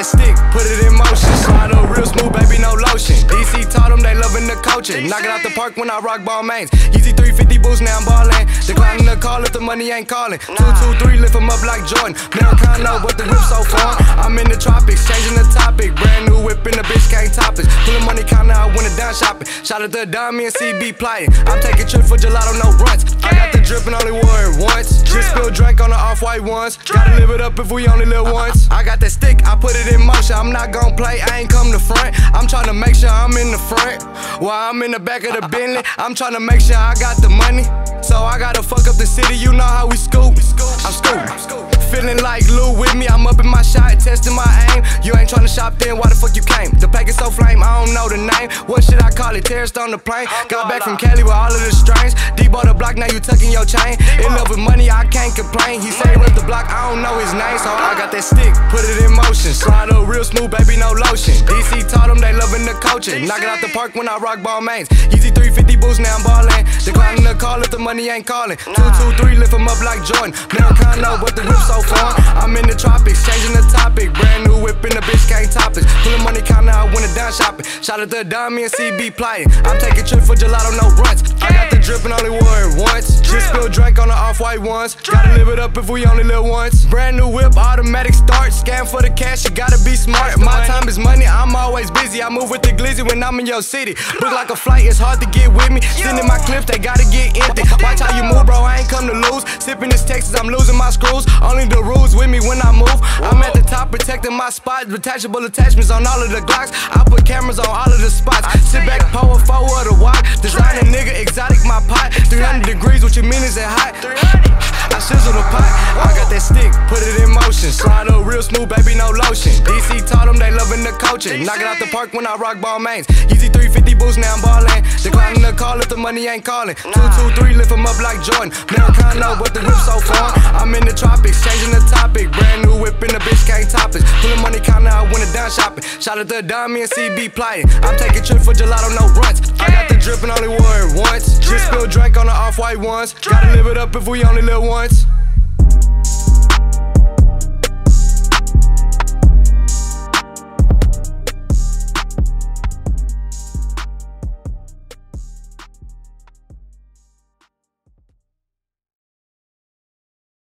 That stick, put it in motion. Slide up real smooth, baby, no lotion. DC taught them they loving the coaching. Knock it out the park when I rock Balmains. Easy 350 boost, now I'm ballin'. Declining the call if the money ain't calling. Two, two, three, lift them up like Jordan. Americano, but the whip so far. I'm in the tropics, changing the topic. Brand new whip in the bitch can't top it. Pulling money counter, I went down shopping. Shout out to Dummy and CB playing. I'm taking trips for gelato, no brunch. I got the drip drink on the off white ones. Gotta live it up if we only live once. I got that stick, I put it in motion. I'm not gon' play, I ain't come to front. I'm trying to make sure I'm in the front. While I'm in the back of the Bentley, I'm trying to make sure I got the money. So I gotta fuck up the city, you know how we scoop. Testing my aim. You ain't tryna shop then, why the fuck you came? The pack is so flame, I don't know the name. What should I call it? Terrorist on the plane. Got back from Cali with all of the strains. Debo the block, now you tucking your chain. In love with money, I can't complain. He say rip the block, I don't know his name, so I got that stick, put it in motion. Slide up real smooth, baby, no lotion. DC taught them they loving the coaching. Knock it out the park when I rock Balmains. Easy 350 boost, now I'm ballin'. Declining the call if the money ain't calling. Two, two, three, lift them up like Jordan. Americano, but the whip so far. I'm in the tropics, changing the topic. In the bitch can't top it. Pulling money counter, I went it down shopping. Shout out to Dummy and CB playing. I'm taking trips for gelato, no brunch. I got the drip and only wore it once. Just spill drink on the off white ones. Gotta live it up if we only live once. Brand new whip, automatic start. Scam for the cash, you gotta be smart. My time is money, I'm always busy. I move with the glizzy when I'm in your city. Book like a flight, it's hard to get with me. Sending my clips, they gotta get empty. Watch how you move, bro, I ain't come to lose. Sipping this Texas, I'm losing my screws. Only the rules with me when I move. I'm at the top, protecting my spot. Detachable attachments on all of the Glocks. I put cameras on all of the spots. Sit back, power forward the watch. Designer nigga, exotic my pot. 300 degrees, what you mean is it hot? I sizzle the pot. I got that stick, put it in motion. Slide up real smooth, baby, no lotion. DC taught them they loving the coaching. Knock it out the park when I rock Balmains. Easy 350 boost, now I'm ballin'. Declining the call if the money ain't calling. Two, two, three, lift them up like Jordan. Americano, but the whip so far. I'm in the tropics, changing the topic. Brand new whip in the bitch can't top it. Pulling money counter, I went it down shopping. Shout out to Dummy and CB playing. I'm taking trips for gelato, no brunch. Got the drip and only wore it once. Just spill drink on the off white ones. Gotta live it up if we only live once.